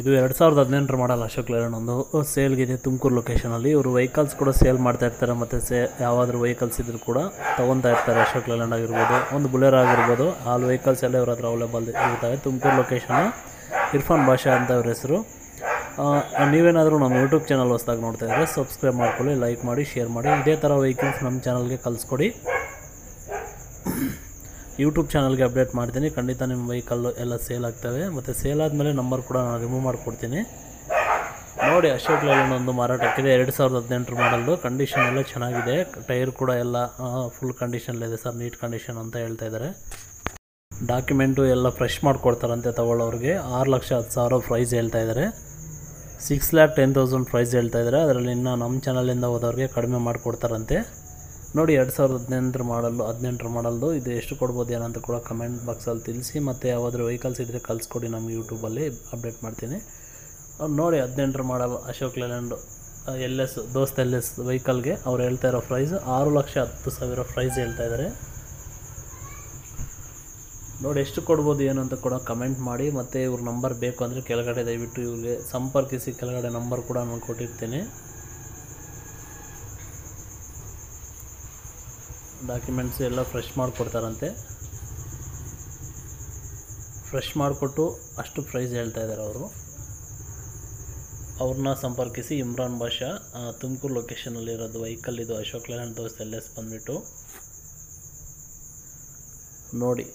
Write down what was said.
ಇದು ಎರಡು ಸಾವಿರದ ಹದಿನೆಂಟರ ಮಾಡಲ್ಲ ಅಶೋಕ್ ಲೇಲ್ಯಾಂಡ್ ಒಂದು ಸೇಲ್ಗಿದೆ ತುಮಕೂರು ಲೊಕೇಶನಲ್ಲಿ ಇವರು ವೆಹಿಕಲ್ಸ್ ಕೂಡ ಸೇಲ್ ಮಾಡ್ತಾ ಇರ್ತಾರೆ ಮತ್ತು ಸೇ, ಯಾವಾದರೂ ವೆಹಿಕಲ್ಸ್ ಇದ್ದರೂ ಕೂಡ ತೊಗೊತಾ ಇರ್ತಾರೆ ಅಶೋಕ್ ಲೇಲ್ಯಾಂಡ್ ಆಗಿರ್ಬೋದು. ಒಂದು ಬುಲೆರೋ ಆಗಿರ್ಬೋದು. ಆಲ್ ವೆಹಿಕಲ್ಸ್ ಎಲ್ಲ ಇವ್ರ ಹತ್ರ ಅವೈಲೇಬಲ್ ಇರ್ತವೆ. ತುಮಕೂರು ಲೊಕೇಶನ್ ಇರ್ಫಾನ್ ಭಾಷಾ ಅಂತ ಇವ್ರ ಹೆಸರು. ನೀವೇನಾದರೂ ನಮ್ಮ ಯೂಟ್ಯೂಬ್ ಚಾನಲ್ ಹೊಸ್ದಾಗಿ ನೋಡ್ತಾ ಇದ್ದರೆ ಸಬ್ಸ್ಕ್ರೈಬ್ ಮಾಡ್ಕೊಳ್ಳಿ ಲೈಕ್ ಮಾಡಿ ಶೇರ್ ಮಾಡಿ. ಇದೇ ಥರ ವೆಹಿಕಲ್ಸ್ ನಮ್ಮ ಚಾನಲ್ಗೆ ಕಳಿಸ್ಕೊಡಿ. ಯೂಟ್ಯೂಬ್ ಚಾನಲ್ಗೆ ಅಪ್ಡೇಟ್ ಮಾಡ್ತೀನಿ. ಖಂಡಿತ ನಿಮ್ಮ ವೆಹಿಕಲ್ಲು ಎಲ್ಲ ಸೇಲ್ ಆಗ್ತವೆ. ಮತ್ತು ಸೇಲ್ ಆದಮೇಲೆ ನಂಬರ್ ಕೂಡ ನಾನು ರಿಮೂವ್ ಮಾಡಿಕೊಡ್ತೀನಿ. ನೋಡಿ ಅಶೋಕ್ ಲೈಲೆಂಡ್ ಒಂದು ಮಾರಾಟಕ್ಕಿದೆ ಎರಡು ಸಾವಿರದ ಹದಿನೆಂಟರ ಮಾಡಲ್ದು ಕಂಡೀಷನ್ ಎಲ್ಲ ಚೆನ್ನಾಗಿದೆ. ಟೈರ್ ಕೂಡ ಎಲ್ಲ ಫುಲ್ ಕಂಡೀಷನಲ್ಲಿದೆ ಸರ್. ನೀಟ್ ಕಂಡೀಷನ್ ಅಂತ ಹೇಳ್ತಾ ಇದ್ದಾರೆ. ಡಾಕ್ಯುಮೆಂಟು ಎಲ್ಲ ಫ್ರೆಶ್ ಮಾಡಿಕೊಡ್ತಾರಂತೆ ತಗೊಳ್ಳೋರಿಗೆ. ಆರು ಲಕ್ಷ ಹತ್ತು ಸಾವಿರ ಪ್ರೈಸ್ ಹೇಳ್ತಾ ಇದ್ದಾರೆ. Six lakh ten thousand price ಹೇಳ್ತಾ ಇದ್ದಾರೆ. ಅದರಲ್ಲಿ ಇನ್ನೂ ನಮ್ಮ ಚಾನಲಿಂದ ಹೋದವ್ರಿಗೆ ಕಡಿಮೆ ಮಾಡಿಕೊಡ್ತಾರಂತೆ. ನೋಡಿ ಎರಡು ಸಾವಿರದ ಹದಿನೆಂಟರ ಮಾಡಲ್ಲು, ಹದಿನೆಂಟರ ಮಾಡಲ್ದು ಇದು ಎಷ್ಟು ಕೊಡ್ಬೋದು ಏನಂತ ಕೂಡ ಕಮೆಂಟ್ ಬಾಕ್ಸಲ್ಲಿ ತಿಳಿಸಿ, ಮತ್ತು ಯಾವ್ದಾದ್ರು ವೆಹಿಕಲ್ಸ್ ಇದ್ದರೆ ಕಳಿಸ್ಕೊಡಿ ನಮ್ಮ ಯೂಟ್ಯೂಬಲ್ಲಿ ಅಪ್ಡೇಟ್ ಮಾಡ್ತೀನಿ. ನೋಡಿ ಹದಿನೆಂಟರ model Ashok Leyland L S Dost L S ವೆಹಿಕಲ್ಗೆ ಅವ್ರು ಹೇಳ್ತಾ ಇರೋ ಪ್ರೈಸ್ ಆರು ಲಕ್ಷ ಹತ್ತು ಸಾವಿರ ಪ್ರೈಸ್ ಹೇಳ್ತಾ ಇದ್ದಾರೆ ನೋಡಿ ಎಷ್ಟು ಕೊಡ್ಬೋದು ಏನು ಅಂತ ಕೂಡ ಕಮೆಂಟ್ ಮಾಡಿ, ಮತ್ತು ಇವ್ರ ನಂಬರ್ ಬೇಕು ಅಂದರೆ ಕೆಳಗಡೆ ದಯವಿಟ್ಟು ಇವ್ರಿಗೆ ಸಂಪರ್ಕಿಸಿ, ಕೆಳಗಡೆ ನಂಬರ್ ಕೂಡ ನಾನು ಕೊಟ್ಟಿರ್ತೀನಿ. ಡಾಕ್ಯುಮೆಂಟ್ಸ್ ಎಲ್ಲ ಫ್ರೆಶ್ ಮಾಡಿಕೊಡ್ತಾರಂತೆ. ಫ್ರೆಶ್ ಮಾಡಿಕೊಟ್ಟು ಅಷ್ಟು ಪ್ರೈಸ್ ಹೇಳ್ತಾ ಇದ್ದಾರೆ ಅವರು. ಅವ್ರನ್ನ ಸಂಪರ್ಕಿಸಿ ಇಮ್ರಾನ್ ಬಾಷಾ ತುಮಕೂರು ಲೊಕೇಶನಲ್ಲಿರೋದು ವೆಹಿಕಲ್ ಇದು ಅಶೋಕ್ ಲೇಲ್ಯಾಂಡ್ ದೋಸ್ತ್ ಎಲ್ ಬಂದುಬಿಟ್ಟು ನೋಡಿ.